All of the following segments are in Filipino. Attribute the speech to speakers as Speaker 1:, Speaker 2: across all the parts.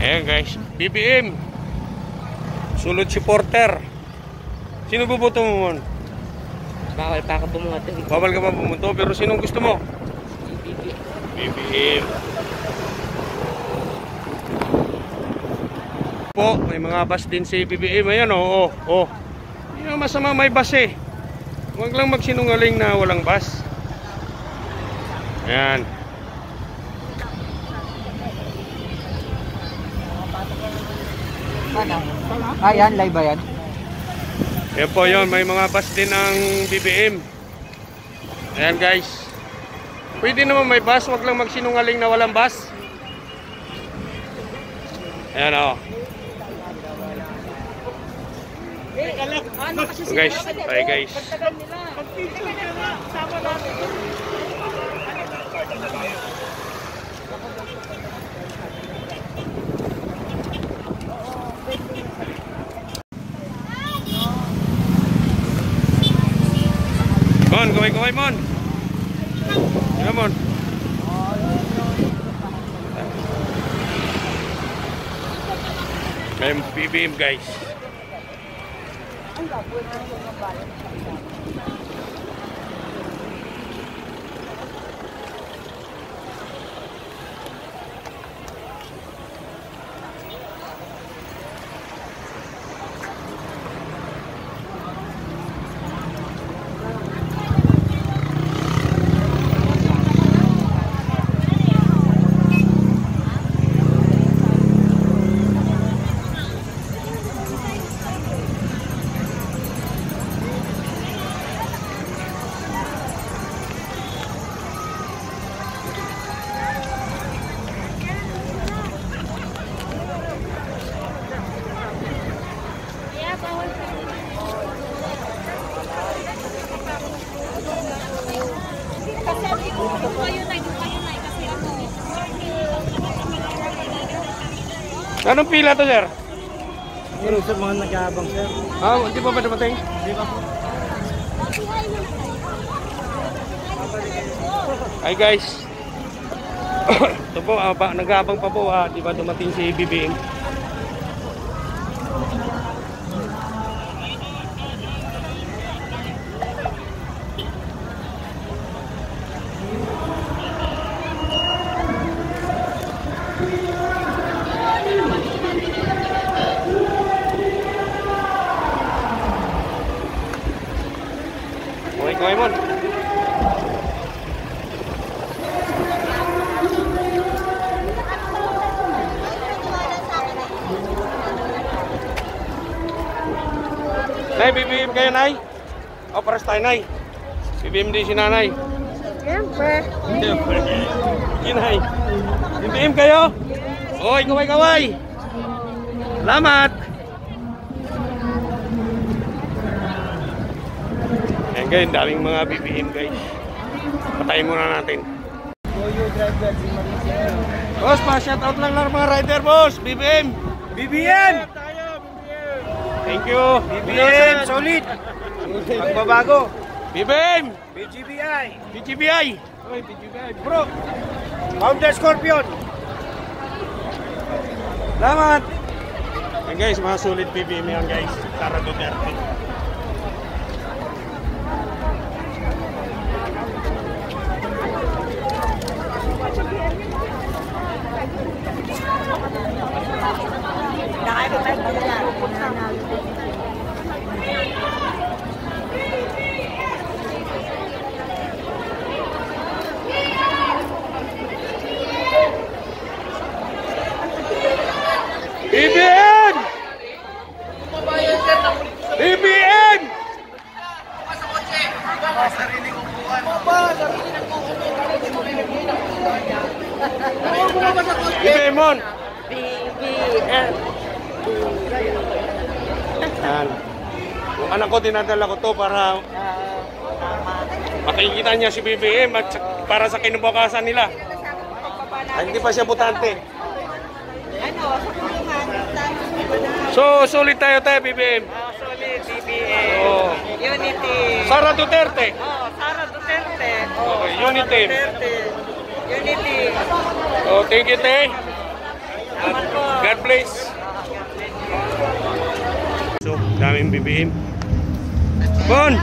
Speaker 1: Ayan guys, BBM. Sulod si Porter. Sino buboto mo mon?
Speaker 2: Bawal pa ako bumoto.
Speaker 1: Bawal ka pa bumoto, pero sinong gusto mo? BBM. Po, may mga bus din si BBM. Ayan, oo, oh, oh. Hindi na masama may bus eh. Huwag lang magsinungaling na walang bus. Ayan.
Speaker 2: Ah, yan, live ba yan?
Speaker 1: Yan po yun, may mga bus din ng BBM. Ayan guys. Pwede naman may bus, wag lang magsinungaling na walang bus. Ayan o. So guys, bye guys. Mon, kaway-kaway mon. Yan mon. May BBM guys.
Speaker 3: Kasi
Speaker 1: Anong pila to sir?
Speaker 2: Pero sa mga nag-aabang, sir.
Speaker 1: Ah, hindi pa ba dumating?
Speaker 2: Di ba po?
Speaker 1: Hi guys. Ito po, ah, ba, nag-aabang pa po, ah, di ba dumating si BBM? Nay, BBM kayo, Nay? O, paras tayo, Nay. BBM din si Nanay.
Speaker 3: Siyempre.
Speaker 1: Siyempre. Yun, Nay. BBM kayo? Oy, kaway, kaway. Salamat. Ayan guys, daming mga BBM guys. Patayin muna natin. Boss, pa-shoutout lang lang mga rider, boss. BBM. BBM. Thank you.
Speaker 2: BBM, solid. Pagbabago.
Speaker 1: BBM.
Speaker 2: BGBI.
Speaker 1: BGBI.
Speaker 2: Oy, BGBI. Bro. Founder Scorpion.
Speaker 1: Salamat. Ayan guys, mga solid BBM yan guys. Sara Duterte. Yan. Yung anak ko, dinadala ko to para makikita niya si BBM at para sa kinubukasan nila. Ay, hindi pa siya butante.
Speaker 3: Ano,
Speaker 1: So, sulit tayo tayo, BBM.
Speaker 3: Oh, ah, sulit, BBM.
Speaker 1: Oh.
Speaker 3: Unity.
Speaker 1: Sara Duterte.
Speaker 3: Oh, Sara Duterte. Oh,
Speaker 1: Unity.
Speaker 3: Unity.
Speaker 1: Oh, thank you,
Speaker 3: Tay.
Speaker 4: God bless. bibihin. Bon!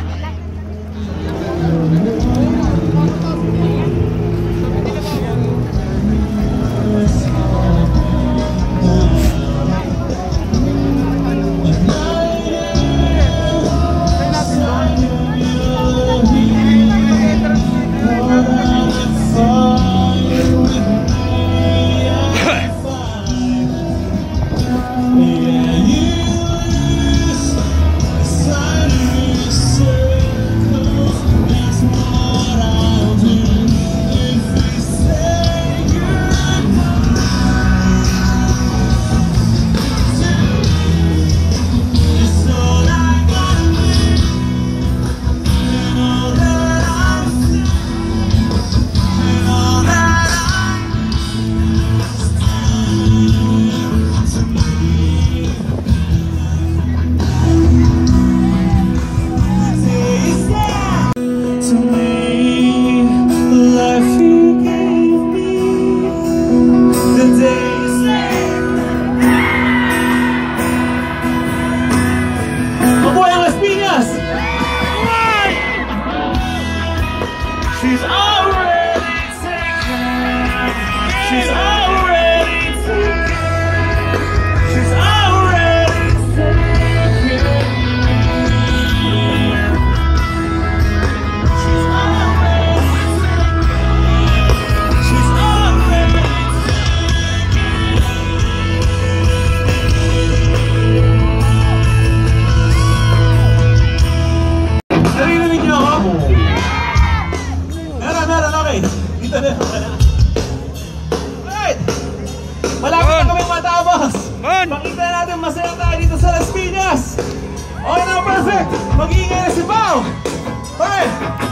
Speaker 5: Hey!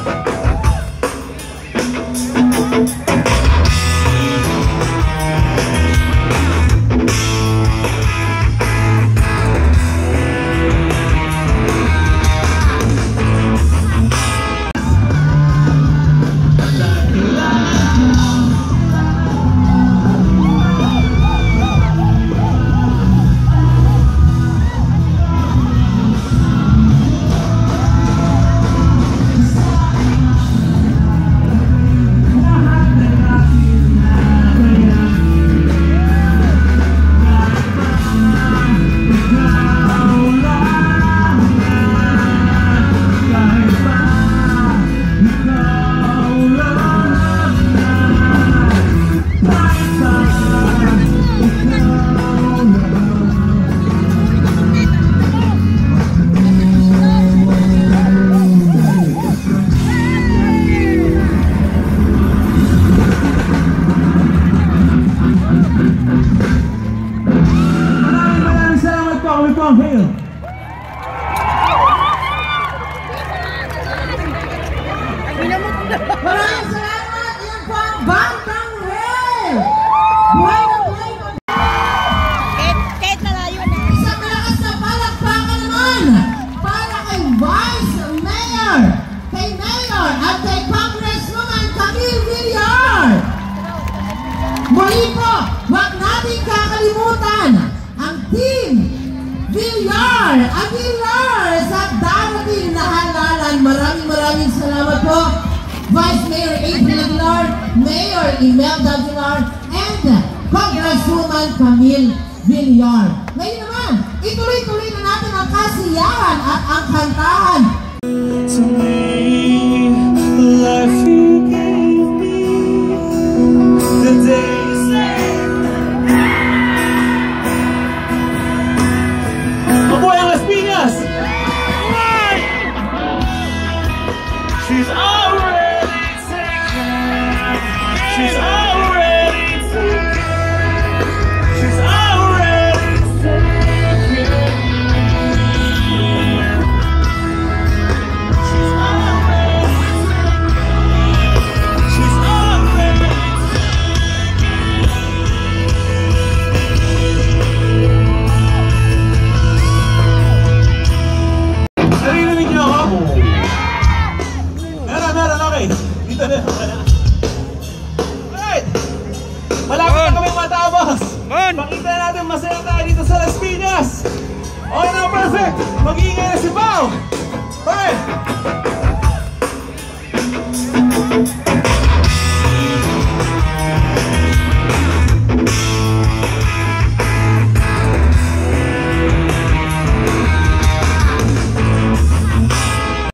Speaker 5: Lord at Lord sa darating na halalan. Maraming maraming salamat po. Vice Mayor April Aguilar, Mayor Imelda Aguilar, and Congresswoman Camille Villar. Ngayon naman, ituloy-tuloy na natin ang kasiyahan at ang kantahan
Speaker 4: Mag-iingay na si Pao. Okay.